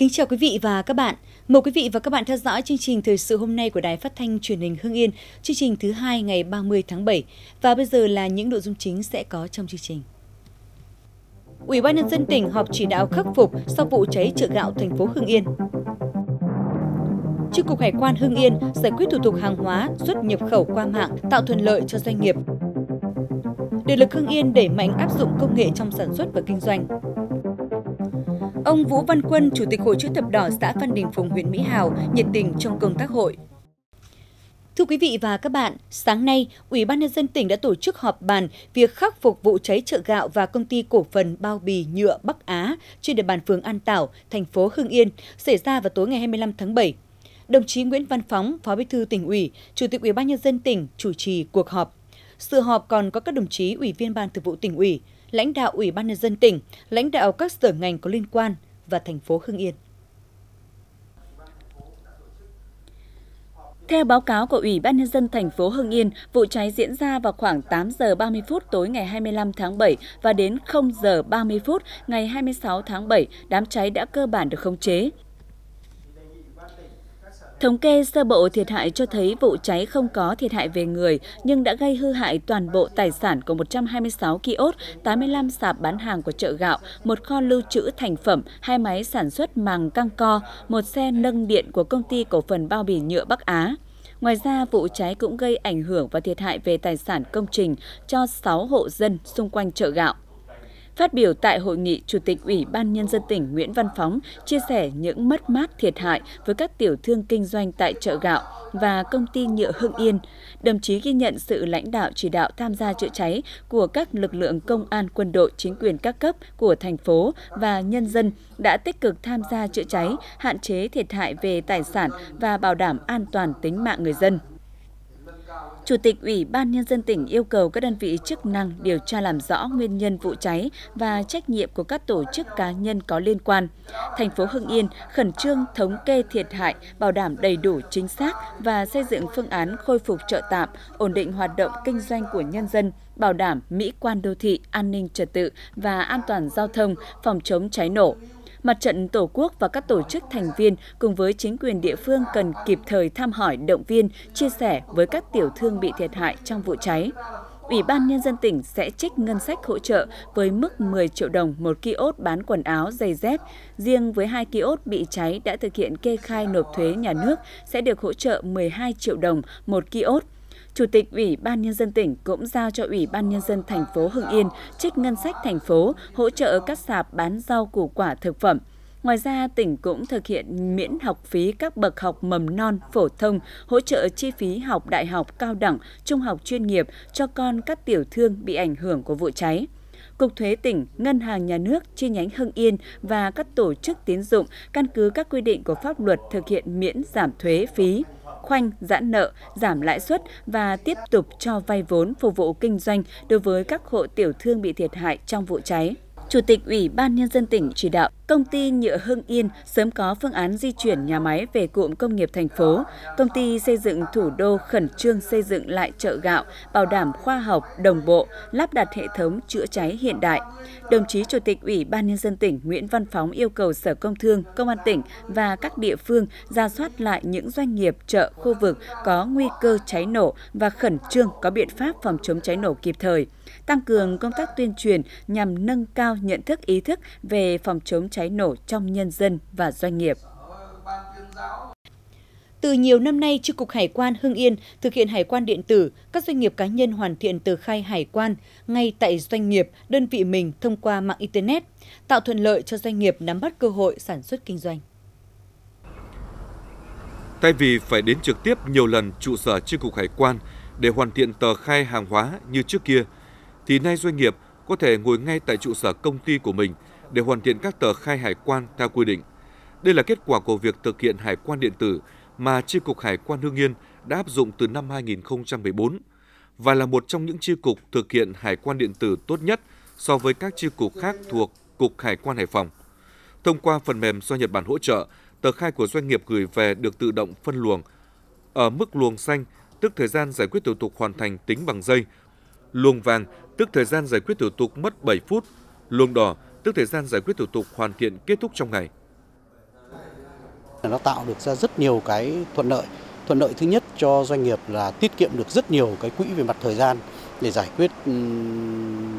Kính chào quý vị và các bạn. Mời quý vị và các bạn theo dõi chương trình thời sự hôm nay của Đài Phát thanh Truyền hình Hưng Yên, chương trình thứ hai ngày 30 tháng 7. Và bây giờ là những nội dung chính sẽ có trong chương trình. Ủy ban nhân dân tỉnh họp chỉ đạo khắc phục sau vụ cháy chợ gạo thành phố Hưng Yên. Chi cục Hải quan Hưng Yên giải quyết thủ tục hàng hóa xuất nhập khẩu qua mạng tạo thuận lợi cho doanh nghiệp. Điện lực Hưng Yên đẩy mạnh áp dụng công nghệ trong sản xuất và kinh doanh. Ông Vũ Văn Quân, Chủ tịch Hội chữ thập đỏ xã Văn Đình Phùng, huyện Mỹ Hào, nhiệt tình trong công tác hội. Thưa quý vị và các bạn, sáng nay, Ủy ban nhân dân tỉnh đã tổ chức họp bàn việc khắc phục vụ cháy chợ gạo và công ty cổ phần bao bì nhựa Bắc Á trên địa bàn phường An Tảo, thành phố Hưng Yên xảy ra vào tối ngày 25 tháng 7. Đồng chí Nguyễn Văn Phóng, Phó Bí thư tỉnh ủy, Chủ tịch Ủy ban nhân dân tỉnh chủ trì cuộc họp. Sự họp còn có các đồng chí Ủy viên Ban Thường vụ tỉnh ủy, lãnh đạo Ủy ban nhân dân tỉnh, lãnh đạo các sở ngành có liên quan và thành phố Hưng Yên. Theo báo cáo của Ủy ban nhân dân thành phố Hưng Yên, vụ cháy diễn ra vào khoảng 8 giờ 30 phút tối ngày 25 tháng 7 và đến 0 giờ 30 phút ngày 26 tháng 7, đám cháy đã cơ bản được khống chế. Thống kê sơ bộ thiệt hại cho thấy vụ cháy không có thiệt hại về người nhưng đã gây hư hại toàn bộ tài sản của 126 kiosk, 85 sạp bán hàng của chợ gạo, một kho lưu trữ thành phẩm, hai máy sản xuất màng căng co, một xe nâng điện của công ty cổ phần bao bì nhựa Bắc Á. Ngoài ra, vụ cháy cũng gây ảnh hưởng và thiệt hại về tài sản công trình cho 6 hộ dân xung quanh chợ gạo. Phát biểu tại hội nghị, Chủ tịch Ủy ban Nhân dân tỉnh Nguyễn Văn Phóng chia sẻ những mất mát thiệt hại với các tiểu thương kinh doanh tại chợ gạo và công ty nhựa Hưng Yên. Đồng chí ghi nhận sự lãnh đạo chỉ đạo tham gia chữa cháy của các lực lượng công an, quân đội, chính quyền các cấp của thành phố và nhân dân đã tích cực tham gia chữa cháy, hạn chế thiệt hại về tài sản và bảo đảm an toàn tính mạng người dân. Chủ tịch Ủy ban Nhân dân tỉnh yêu cầu các đơn vị chức năng điều tra làm rõ nguyên nhân vụ cháy và trách nhiệm của các tổ chức cá nhân có liên quan. Thành phố Hưng Yên khẩn trương thống kê thiệt hại, bảo đảm đầy đủ chính xác và xây dựng phương án khôi phục chợ tạm, ổn định hoạt động kinh doanh của nhân dân, bảo đảm mỹ quan đô thị, an ninh trật tự và an toàn giao thông, phòng chống cháy nổ. Mặt trận Tổ quốc và các tổ chức thành viên cùng với chính quyền địa phương cần kịp thời thăm hỏi, động viên, chia sẻ với các tiểu thương bị thiệt hại trong vụ cháy. Ủy ban Nhân dân tỉnh sẽ trích ngân sách hỗ trợ với mức 10 triệu đồng một kiosk bán quần áo, giày dép. Riêng với hai kiosk bị cháy đã thực hiện kê khai nộp thuế nhà nước sẽ được hỗ trợ 12 triệu đồng một kiosk. Chủ tịch Ủy ban Nhân dân tỉnh cũng giao cho Ủy ban Nhân dân thành phố Hưng Yên trích ngân sách thành phố hỗ trợ các sạp bán rau củ quả thực phẩm. Ngoài ra, tỉnh cũng thực hiện miễn học phí các bậc học mầm non, phổ thông, hỗ trợ chi phí học đại học, cao đẳng, trung học chuyên nghiệp cho con các tiểu thương bị ảnh hưởng của vụ cháy. Cục Thuế tỉnh, Ngân hàng Nhà nước chi nhánh Hưng Yên và các tổ chức tín dụng căn cứ các quy định của pháp luật thực hiện miễn giảm thuế phí, khoanh, giãn nợ, giảm lãi suất và tiếp tục cho vay vốn phục vụ kinh doanh đối với các hộ tiểu thương bị thiệt hại trong vụ cháy. Chủ tịch Ủy ban Nhân dân tỉnh chỉ đạo công ty nhựa Hưng Yên sớm có phương án di chuyển nhà máy về cụm công nghiệp thành phố. Công ty xây dựng thủ đô khẩn trương xây dựng lại chợ gạo, bảo đảm khoa học, đồng bộ, lắp đặt hệ thống chữa cháy hiện đại. Đồng chí Chủ tịch Ủy ban Nhân dân tỉnh Nguyễn Văn Phóng yêu cầu Sở Công Thương, Công an tỉnh và các địa phương ra soát lại những doanh nghiệp, chợ, khu vực có nguy cơ cháy nổ và khẩn trương có biện pháp phòng chống cháy nổ kịp thời tăng cường công tác tuyên truyền nhằm nâng cao nhận thức ý thức về phòng chống cháy nổ trong nhân dân và doanh nghiệp. Từ nhiều năm nay, Chi cục Hải quan Hưng Yên thực hiện hải quan điện tử, các doanh nghiệp cá nhân hoàn thiện tờ khai hải quan ngay tại doanh nghiệp, đơn vị mình thông qua mạng Internet, tạo thuận lợi cho doanh nghiệp nắm bắt cơ hội sản xuất kinh doanh. Thay vì phải đến trực tiếp nhiều lần trụ sở Chi cục Hải quan để hoàn thiện tờ khai hàng hóa như trước kia, thì nay doanh nghiệp có thể ngồi ngay tại trụ sở công ty của mình để hoàn thiện các tờ khai hải quan theo quy định. Đây là kết quả của việc thực hiện hải quan điện tử mà Chi cục Hải quan Hương Yên đã áp dụng từ năm 2014 và là một trong những chi cục thực hiện hải quan điện tử tốt nhất so với các chi cục khác thuộc Cục Hải quan Hải Phòng. Thông qua phần mềm do Nhật Bản hỗ trợ, tờ khai của doanh nghiệp gửi về được tự động phân luồng. Ở mức luồng xanh, tức thời gian giải quyết thủ tục hoàn thành tính bằng giây, luồng vàng tức thời gian giải quyết thủ tục mất 7 phút, luồng đỏ, tức thời gian giải quyết thủ tục hoàn thiện kết thúc trong ngày. Nó tạo được ra rất nhiều cái thuận lợi. Thuận lợi thứ nhất cho doanh nghiệp là tiết kiệm được rất nhiều cái quỹ về mặt thời gian để giải quyết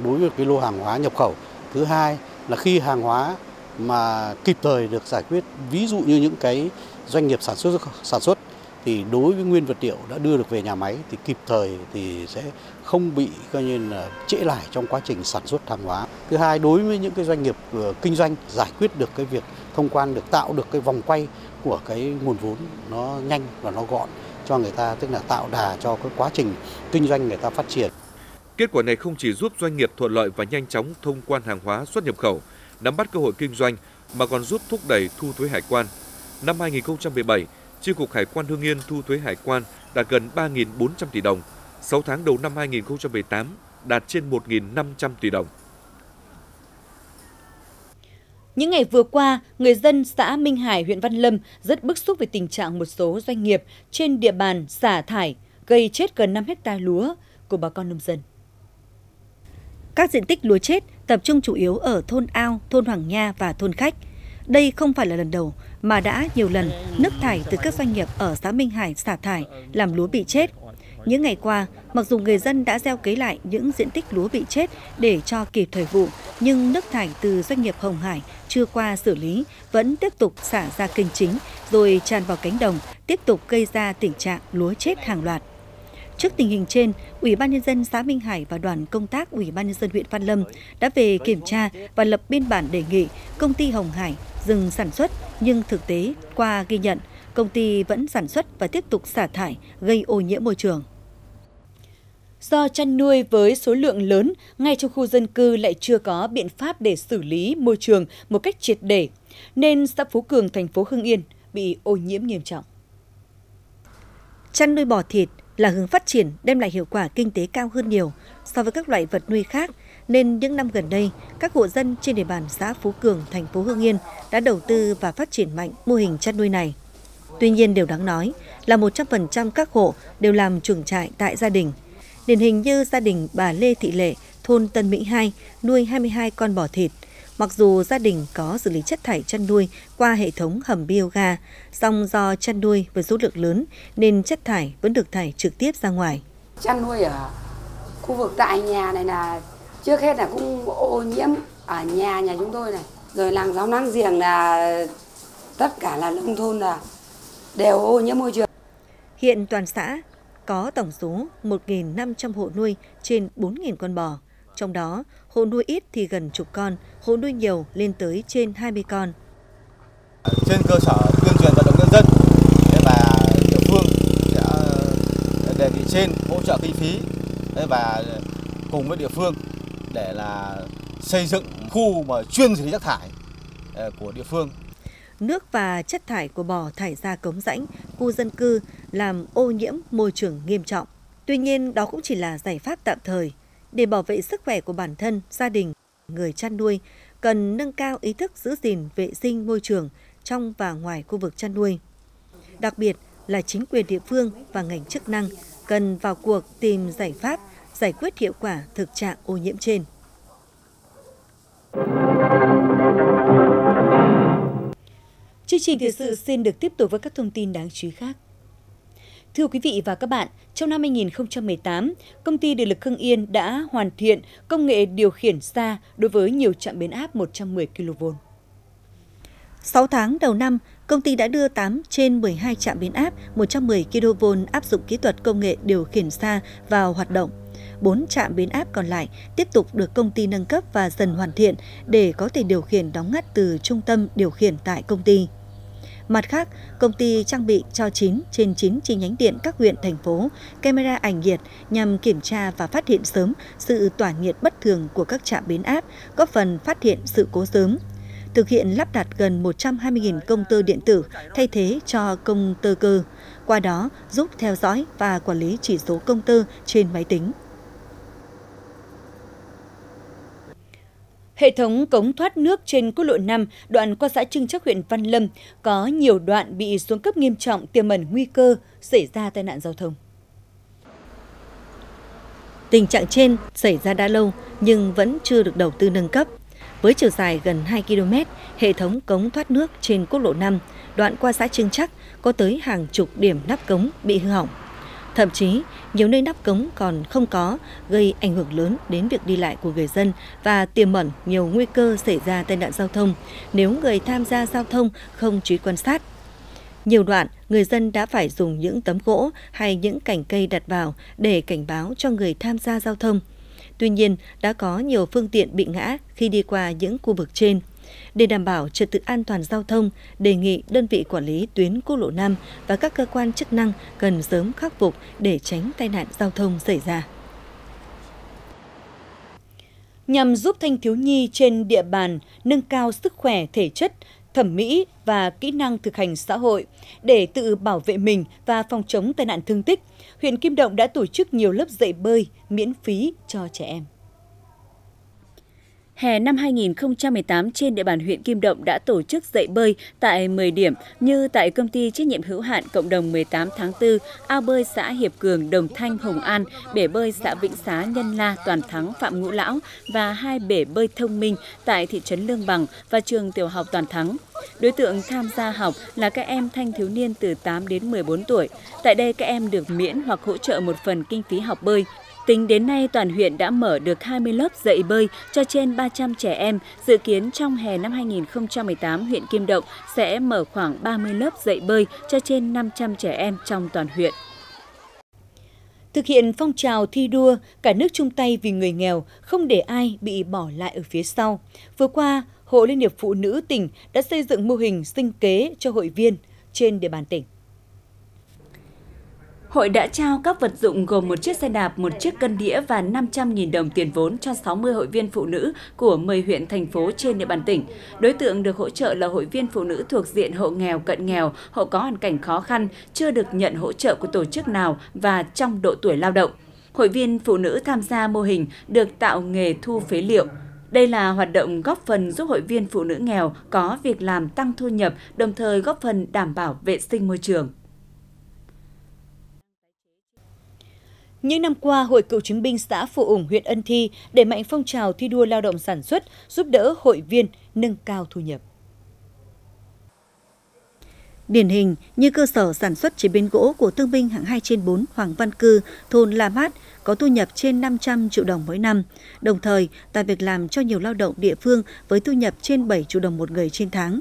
đối với cái lô hàng hóa nhập khẩu. Thứ hai là khi hàng hóa mà kịp thời được giải quyết, ví dụ như những cái doanh nghiệp sản xuất sản xuất thì đối với nguyên vật liệu đã đưa được về nhà máy thì kịp thời thì sẽ không bị coi như là trễ lại trong quá trình sản xuất hàng hóa. Thứ hai đối với những cái doanh nghiệp ờ, kinh doanh giải quyết được cái việc thông quan được tạo được cái vòng quay của cái nguồn vốn nó nhanh và nó gọn cho người ta tức là tạo đà cho cái quá trình kinh doanh người ta phát triển. Kết quả này không chỉ giúp doanh nghiệp thuận lợi và nhanh chóng thông quan hàng hóa xuất nhập khẩu, nắm bắt cơ hội kinh doanh mà còn giúp thúc đẩy thu thuế hải quan. Năm 2017, Chi cục Hải quan Hưng Yên thu thuế hải quan đạt gần 3.400 tỷ đồng, 6 tháng đầu năm 2018 đạt trên 1.500 tỷ đồng. Những ngày vừa qua, người dân xã Minh Hải, huyện Văn Lâm rất bức xúc về tình trạng một số doanh nghiệp trên địa bàn xả thải gây chết gần 5 hecta lúa của bà con nông dân. Các diện tích lúa chết tập trung chủ yếu ở thôn Ao, thôn Hoàng Nha và thôn Khách. Đây không phải là lần đầu mà đã nhiều lần nước thải từ các doanh nghiệp ở xã Minh Hải xả thải làm lúa bị chết. Những ngày qua, mặc dù người dân đã gieo cấy lại những diện tích lúa bị chết để cho kịp thời vụ, nhưng nước thải từ doanh nghiệp Hồng Hải chưa qua xử lý vẫn tiếp tục xả ra kênh chính rồi tràn vào cánh đồng, tiếp tục gây ra tình trạng lúa chết hàng loạt. Trước tình hình trên, Ủy ban nhân dân xã Minh Hải và đoàn công tác Ủy ban nhân dân huyện Văn Lâm đã về kiểm tra và lập biên bản đề nghị công ty Hồng Hải dừng sản xuất nhưng thực tế qua ghi nhận công ty vẫn sản xuất và tiếp tục xả thải gây ô nhiễm môi trường. Do chăn nuôi với số lượng lớn, ngay trong khu dân cư lại chưa có biện pháp để xử lý môi trường một cách triệt để, nên xã Phú Cường, thành phố Hưng Yên bị ô nhiễm nghiêm trọng. Chăn nuôi bò thịt là hướng phát triển đem lại hiệu quả kinh tế cao hơn nhiều so với các loại vật nuôi khác, nên những năm gần đây, các hộ dân trên địa bàn xã Phú Cường, thành phố Hưng Yên đã đầu tư và phát triển mạnh mô hình chăn nuôi này. Tuy nhiên điều đáng nói là 100% các hộ đều làm chuồng trại tại gia đình. Điển hình như gia đình bà Lê Thị Lệ, thôn Tân Mỹ 2, nuôi 22 con bò thịt. Mặc dù gia đình có xử lý chất thải chăn nuôi qua hệ thống hầm bioga, song do chăn nuôi với số lượng lớn nên chất thải vẫn được thải trực tiếp ra ngoài. Chăn nuôi ở khu vực tại nhà này là trước hết là cũng ô nhiễm ở nhà nhà chúng tôi này, rồi làng giáo nắng giềng là tất cả là nông thôn là đều ô nhiễm môi trường. Hiện toàn xã có tổng số 1.500 hộ nuôi trên 4.000 con bò. Trong đó, hộ nuôi ít thì gần chục con, hộ nuôi nhiều lên tới trên 20 con. Trên cơ sở tuyên truyền vận động nhân dân và địa phương sẽ đề nghị trên hỗ trợ kinh phí và cùng với địa phương để là xây dựng khu mà chuyên xử lý rác thải ờ, của địa phương nước và chất thải của bò thải ra cống rãnh, khu dân cư làm ô nhiễm môi trường nghiêm trọng. Tuy nhiên, đó cũng chỉ là giải pháp tạm thời. Để bảo vệ sức khỏe của bản thân, gia đình, người chăn nuôi cần nâng cao ý thức giữ gìn vệ sinh môi trường trong và ngoài khu vực chăn nuôi. Đặc biệt là chính quyền địa phương và ngành chức năng cần vào cuộc tìm giải pháp giải quyết hiệu quả thực trạng ô nhiễm trên. Chương trình thời sự xin được tiếp tục với các thông tin đáng chú ý khác. Thưa quý vị và các bạn, trong năm 2018, công ty điện lực Hưng Yên đã hoàn thiện công nghệ điều khiển xa đối với nhiều trạm biến áp 110 kV. 6 tháng đầu năm, công ty đã đưa 8 trên 12 trạm biến áp 110 kV áp dụng kỹ thuật công nghệ điều khiển xa vào hoạt động. 4 trạm biến áp còn lại tiếp tục được công ty nâng cấp và dần hoàn thiện để có thể điều khiển đóng ngắt từ trung tâm điều khiển tại công ty. Mặt khác, công ty trang bị cho 9 trên 9 chi nhánh điện các huyện, thành phố camera ảnh nhiệt nhằm kiểm tra và phát hiện sớm sự tỏa nhiệt bất thường của các trạm biến áp, góp phần phát hiện sự cố sớm. Thực hiện lắp đặt gần 120.000 công tơ điện tử thay thế cho công tơ cơ, qua đó giúp theo dõi và quản lý chỉ số công tơ trên máy tính. Hệ thống cống thoát nước trên quốc lộ 5 đoạn qua xã Trưng Chắc huyện Văn Lâm có nhiều đoạn bị xuống cấp nghiêm trọng tiềm ẩn nguy cơ xảy ra tai nạn giao thông. Tình trạng trên xảy ra đã lâu nhưng vẫn chưa được đầu tư nâng cấp. Với chiều dài gần 2 km, hệ thống cống thoát nước trên quốc lộ 5, đoạn qua xã Trưng Chắc có tới hàng chục điểm nắp cống bị hư hỏng. Thậm chí, nhiều nơi nắp cống còn không có, gây ảnh hưởng lớn đến việc đi lại của người dân và tiềm ẩn nhiều nguy cơ xảy ra tai nạn giao thông nếu người tham gia giao thông không chú ý quan sát. Nhiều đoạn, người dân đã phải dùng những tấm gỗ hay những cành cây đặt vào để cảnh báo cho người tham gia giao thông. Tuy nhiên, đã có nhiều phương tiện bị ngã khi đi qua những khu vực trên. Để đảm bảo trật tự an toàn giao thông, đề nghị đơn vị quản lý tuyến quốc lộ 5 và các cơ quan chức năng cần sớm khắc phục để tránh tai nạn giao thông xảy ra. Nhằm giúp thanh thiếu nhi trên địa bàn nâng cao sức khỏe thể chất, thẩm mỹ và kỹ năng thực hành xã hội để tự bảo vệ mình và phòng chống tai nạn thương tích, huyện Kim Động đã tổ chức nhiều lớp dạy bơi miễn phí cho trẻ em. Hè năm 2018 trên địa bàn huyện Kim Động đã tổ chức dạy bơi tại 10 điểm như tại công ty trách nhiệm hữu hạn cộng đồng 18 tháng 4, ao bơi xã Hiệp Cường, Đồng Thanh, Hồng An, bể bơi xã Vĩnh Xá, Nhân La, Toàn Thắng, Phạm Ngũ Lão và hai bể bơi thông minh tại thị trấn Lương Bằng và trường tiểu học Toàn Thắng. Đối tượng tham gia học là các em thanh thiếu niên từ 8 đến 14 tuổi. Tại đây các em được miễn hoặc hỗ trợ một phần kinh phí học bơi. Tính đến nay, toàn huyện đã mở được 20 lớp dạy bơi cho trên 300 trẻ em. Dự kiến trong hè năm 2018, huyện Kim Động sẽ mở khoảng 30 lớp dạy bơi cho trên 500 trẻ em trong toàn huyện. Thực hiện phong trào thi đua, cả nước chung tay vì người nghèo, không để ai bị bỏ lại ở phía sau. Vừa qua, Hội Liên hiệp Phụ nữ tỉnh đã xây dựng mô hình sinh kế cho hội viên trên địa bàn tỉnh. Hội đã trao các vật dụng gồm một chiếc xe đạp, một chiếc cân đĩa và 500.000 đồng tiền vốn cho 60 hội viên phụ nữ của 10 huyện, thành phố trên địa bàn tỉnh. Đối tượng được hỗ trợ là hội viên phụ nữ thuộc diện hộ nghèo, cận nghèo, hộ có hoàn cảnh khó khăn, chưa được nhận hỗ trợ của tổ chức nào và trong độ tuổi lao động. Hội viên phụ nữ tham gia mô hình được tạo nghề thu phế liệu, đây là hoạt động góp phần giúp hội viên phụ nữ nghèo có việc làm tăng thu nhập, đồng thời góp phần đảm bảo vệ sinh môi trường. Những năm qua, Hội Cựu chiến binh xã Phụ ủng huyện Ân Thi đẩy mạnh phong trào thi đua lao động sản xuất, giúp đỡ hội viên nâng cao thu nhập. Điển hình như cơ sở sản xuất chế biến gỗ của thương binh hạng 2 trên 4 Hoàng Văn Cư, thôn La Mát có thu nhập trên 500 triệu đồng mỗi năm, đồng thời tạo việc làm cho nhiều lao động địa phương với thu nhập trên 7 triệu đồng một người trên tháng.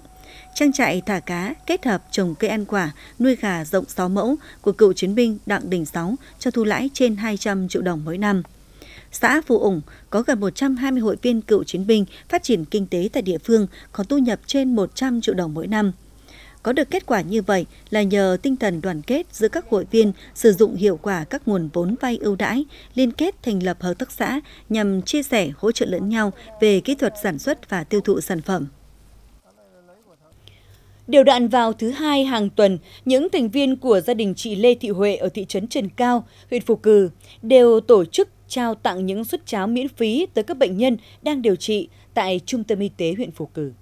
Trang trại thả cá kết hợp trồng cây ăn quả, nuôi gà rộng 6 mẫu của cựu chiến binh Đặng Đình Sáu cho thu lãi trên 200 triệu đồng mỗi năm. Xã Phù Ủng có gần 120 hội viên cựu chiến binh phát triển kinh tế tại địa phương có thu nhập trên 100 triệu đồng mỗi năm. Có được kết quả như vậy là nhờ tinh thần đoàn kết giữa các hội viên sử dụng hiệu quả các nguồn vốn vay ưu đãi, liên kết thành lập hợp tác xã nhằm chia sẻ hỗ trợ lẫn nhau về kỹ thuật sản xuất và tiêu thụ sản phẩm. Điều đặn vào thứ hai hàng tuần, những thành viên của gia đình chị Lê Thị Huệ ở thị trấn Trần Cao, huyện Phù Cử đều tổ chức trao tặng những suất cháo miễn phí tới các bệnh nhân đang điều trị tại Trung tâm Y tế huyện Phù Cử.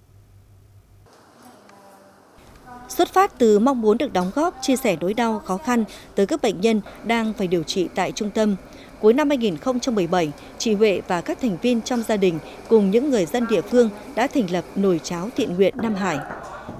Xuất phát từ mong muốn được đóng góp, chia sẻ nỗi đau khó khăn tới các bệnh nhân đang phải điều trị tại trung tâm, Cuối năm 2017, chị Huệ và các thành viên trong gia đình cùng những người dân địa phương đã thành lập nồi cháo thiện nguyện Nam Hải.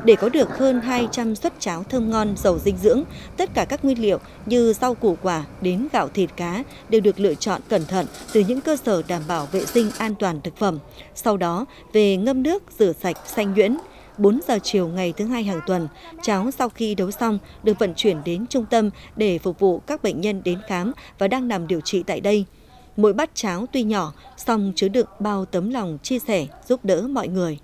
Để có được hơn 200 suất cháo thơm ngon, giàu dinh dưỡng, tất cả các nguyên liệu như rau củ quả đến gạo thịt cá đều được lựa chọn cẩn thận từ những cơ sở đảm bảo vệ sinh an toàn thực phẩm. Sau đó, về ngâm nước, rửa sạch, xanh nhuyễn, 4 giờ chiều ngày thứ hai hàng tuần, cháo sau khi đấu xong được vận chuyển đến trung tâm để phục vụ các bệnh nhân đến khám và đang nằm điều trị tại đây. Mỗi bát cháo tuy nhỏ, song chứa đựng bao tấm lòng chia sẻ, giúp đỡ mọi người.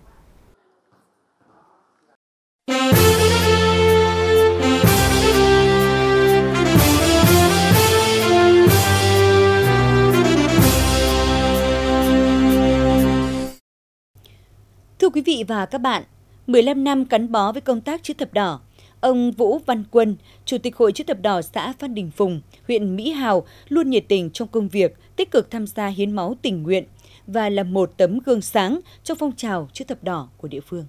Thưa quý vị và các bạn, 15 năm gắn bó với công tác chữ thập đỏ, ông Vũ Văn Quân, Chủ tịch Hội chữ thập đỏ xã Phan Đình Phùng, huyện Mỹ Hào luôn nhiệt tình trong công việc, tích cực tham gia hiến máu tình nguyện và là một tấm gương sáng trong phong trào chữ thập đỏ của địa phương.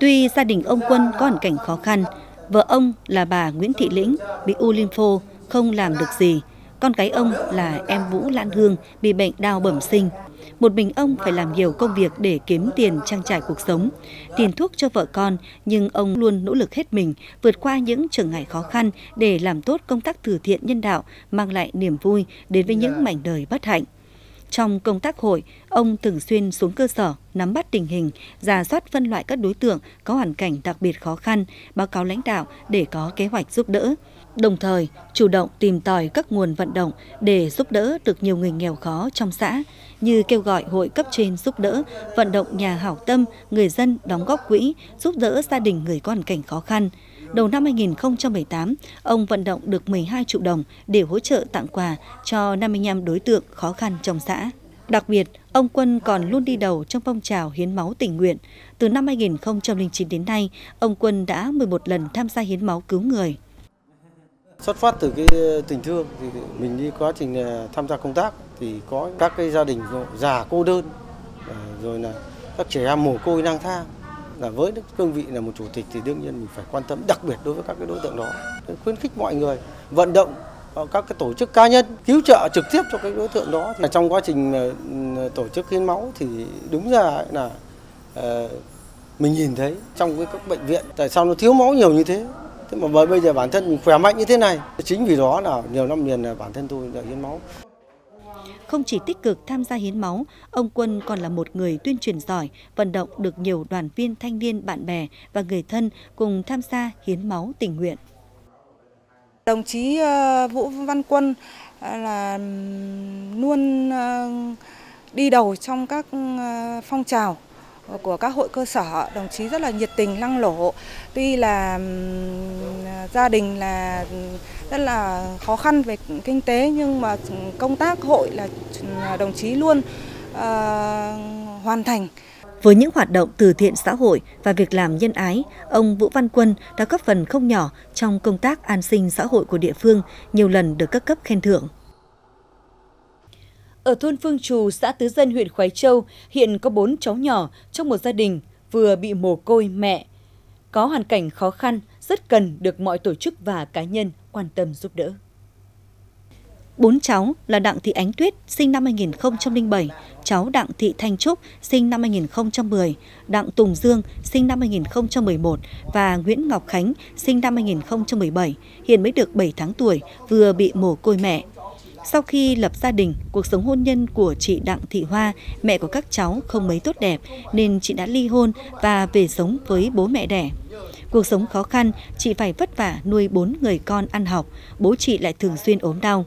Tuy gia đình ông Quân có hoàn cảnh khó khăn, vợ ông là bà Nguyễn Thị Lĩnh bị u lympho không làm được gì, con gái ông là em Vũ Lan Hương bị bệnh đau bẩm sinh. Một mình ông phải làm nhiều công việc để kiếm tiền trang trải cuộc sống, tiền thuốc cho vợ con, nhưng ông luôn nỗ lực hết mình vượt qua những trở ngại khó khăn để làm tốt công tác từ thiện nhân đạo, mang lại niềm vui đến với những mảnh đời bất hạnh. Trong công tác hội, ông thường xuyên xuống cơ sở, nắm bắt tình hình, giả soát phân loại các đối tượng có hoàn cảnh đặc biệt khó khăn, báo cáo lãnh đạo để có kế hoạch giúp đỡ. Đồng thời, chủ động tìm tòi các nguồn vận động để giúp đỡ được nhiều người nghèo khó trong xã, như kêu gọi hội cấp trên giúp đỡ, vận động nhà hảo tâm, người dân đóng góp quỹ, giúp đỡ gia đình người có hoàn cảnh khó khăn. Đầu năm 2018, ông vận động được 12 triệu đồng để hỗ trợ tặng quà cho 55 đối tượng khó khăn trong xã. Đặc biệt, ông Quân còn luôn đi đầu trong phong trào hiến máu tình nguyện. Từ năm 2009 đến nay, ông Quân đã 11 lần tham gia hiến máu cứu người. Xuất phát từ cái ờ, tình thương thì mình đi quá trình ờ, tham gia công tác thì có các cái gia đình già, cô đơn ờ, rồi là các trẻ em mồ côi lang thang. Là với cương vị là một chủ tịch thì đương nhiên mình phải quan tâm đặc biệt đối với các cái đối tượng đó. Khuyến khích mọi người vận động các cái tổ chức cá nhân cứu trợ trực tiếp cho cái đối tượng đó thì trong quá trình ừ, tổ chức hiến máu thì đúng ra là mình nhìn thấy trong cái các bệnh viện tại sao nó thiếu máu nhiều như thế thế mà với bây giờ bản thân mình khỏe mạnh như thế này chính vì đó là nhiều năm liền là bản thân tôi đã hiến máu không chỉ tích cực tham gia hiến máu, ông Quân còn là một người tuyên truyền giỏi, vận động được nhiều đoàn viên thanh niên, bạn bè và người thân cùng tham gia hiến máu tình nguyện. Đồng chí ờ, Vũ Văn Quân ờ, là luôn ờ, đi đầu trong các phong trào của các hội cơ sở đồng chí rất là nhiệt tình lăng lổ tuy là gia đình là rất là khó khăn về kinh tế nhưng mà công tác hội là đồng chí luôn uh, hoàn thành với những hoạt động từ thiện xã hội và việc làm nhân ái, ông Vũ Văn Quân đã góp phần không nhỏ trong công tác an sinh xã hội của địa phương, nhiều lần được các cấp khen thưởng. Ở thôn Phương Trù, xã Tứ Dân, huyện Khói Châu, hiện có bốn cháu nhỏ trong một gia đình vừa bị mồ côi mẹ. Có hoàn cảnh khó khăn, rất cần được mọi tổ chức và cá nhân quan tâm giúp đỡ. Bốn cháu là Đặng Thị Ánh Tuyết, sinh năm 2007, cháu Đặng Thị Thanh Trúc, sinh năm 2010, Đặng Tùng Dương, sinh năm 2011 và Nguyễn Ngọc Khánh, sinh năm 2017, hiện mới được 7 tháng tuổi, vừa bị mồ côi mẹ. Sau khi lập gia đình, cuộc sống hôn nhân của chị Đặng Thị Hoa, mẹ của các cháu không mấy tốt đẹp nên chị đã ly hôn và về sống với bố mẹ đẻ. Cuộc sống khó khăn, chị phải vất vả nuôi bốn người con ăn học, bố chị lại thường xuyên ốm đau.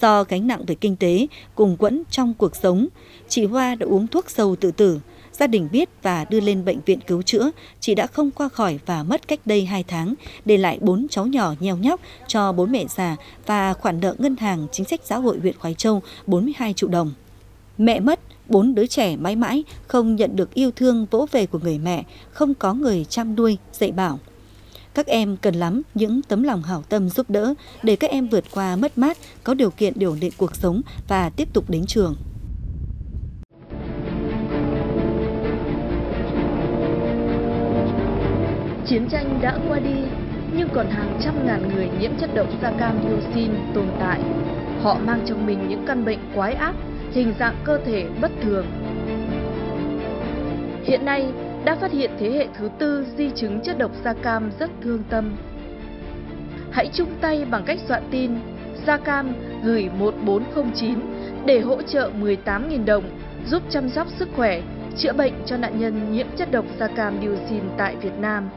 Do gánh nặng về kinh tế, cùng quẫn trong cuộc sống, chị Hoa đã uống thuốc sâu tự tử. Gia đình biết và đưa lên bệnh viện cứu chữa, chị đã không qua khỏi và mất cách đây 2 tháng, để lại bốn cháu nhỏ nheo nhóc cho bố mẹ già và khoản nợ ngân hàng chính sách xã hội huyện Khoái Châu 42 triệu đồng. Mẹ mất, bốn đứa trẻ mãi mãi không nhận được yêu thương vỗ về của người mẹ, không có người chăm nuôi, dạy bảo. Các em cần lắm những tấm lòng hảo tâm giúp đỡ để các em vượt qua mất mát, có điều kiện điều định cuộc sống và tiếp tục đến trường. Chiến tranh đã qua đi, nhưng còn hàng trăm ngàn người nhiễm chất độc da cam dioxin tồn tại. Họ mang trong mình những căn bệnh quái ác, hình dạng cơ thể bất thường. Hiện nay, đã phát hiện thế hệ thứ tư di chứng chất độc da cam rất thương tâm. Hãy chung tay bằng cách soạn tin da cam gửi 1409 để hỗ trợ 18.000 đồng giúp chăm sóc sức khỏe, chữa bệnh cho nạn nhân nhiễm chất độc da cam dioxin tại Việt Nam.